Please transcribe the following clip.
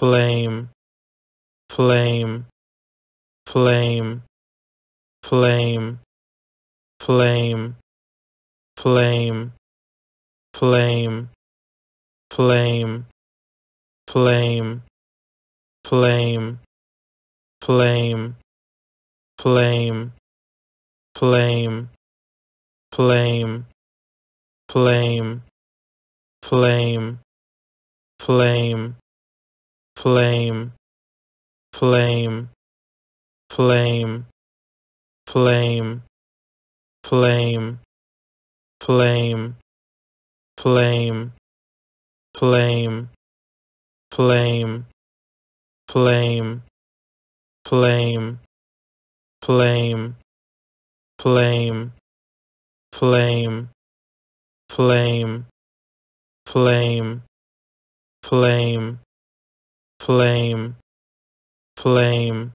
flame flame flame flame flame flame flame flame flame flame flame flame flame flame flame flame flame flame flame flame flame flame flame flame flame flame flame flame flame flame flame flame flame flame flame. Flame